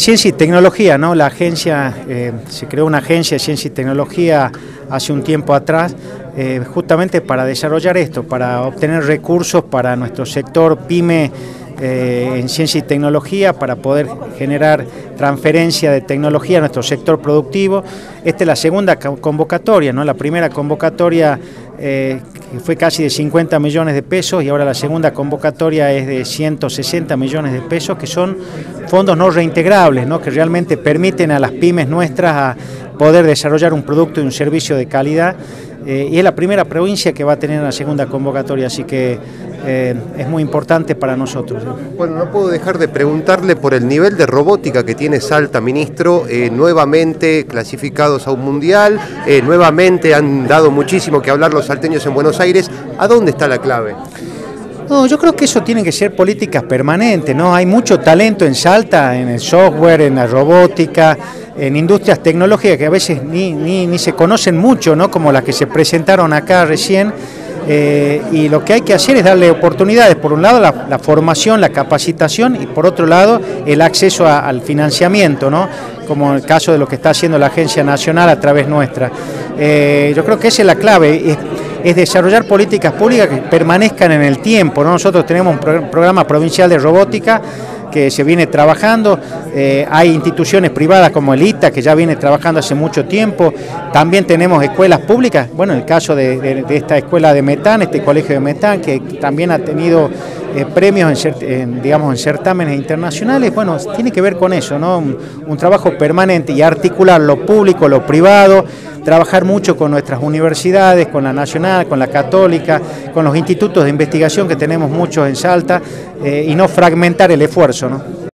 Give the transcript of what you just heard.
Ciencia y tecnología, ¿no? La agencia, eh, se creó una agencia de ciencia y tecnología hace un tiempo atrás, eh, justamente para desarrollar esto, para obtener recursos para nuestro sector PYME eh, en ciencia y tecnología, para poder generar transferencia de tecnología a nuestro sector productivo. Esta es la segunda convocatoria, ¿no? La primera convocatoria fue casi de 50 millones de pesos y ahora la segunda convocatoria es de 160 millones de pesos, que son fondos no reintegrables, ¿no? que realmente permiten a las pymes nuestras a poder desarrollar un producto y un servicio de calidad. Eh, y es la primera provincia que va a tener la segunda convocatoria, así que eh, es muy importante para nosotros. Bueno, no puedo dejar de preguntarle por el nivel de robótica que tiene Salta, ministro, eh, nuevamente clasificados a un mundial, nuevamente han dado muchísimo que hablar los salteños en Buenos Aires. ¿A dónde está la clave? No, yo creo que eso tiene que ser políticas permanentes, ¿no? Hay mucho talento en Salta, en el software, en la robótica, en industrias tecnológicas que a veces ni, ni, se conocen mucho, ¿no? Como las que se presentaron acá recién. Eh, y lo que hay que hacer es darle oportunidades, por un lado la, formación, la capacitación y por otro lado el acceso al financiamiento, ¿no? como el caso de lo que está haciendo la Agencia Nacional a través nuestra. Eh, yo creo que esa es la clave es desarrollar políticas públicas que permanezcan en el tiempo. Nosotros tenemos un programa provincial de robótica que se viene trabajando, eh, hay instituciones privadas como el ITA que ya viene trabajando hace mucho tiempo, también tenemos escuelas públicas, bueno, el caso de, esta escuela de Metán, este colegio de Metán, que también ha tenido eh, premios en, digamos, en certámenes internacionales, bueno, tiene que ver con eso, ¿no? un trabajo permanente y articular lo público, lo privado, trabajar mucho con nuestras universidades, con la nacional, con la católica, con los institutos de investigación que tenemos muchos en Salta eh, y no fragmentar el esfuerzo. ¿no?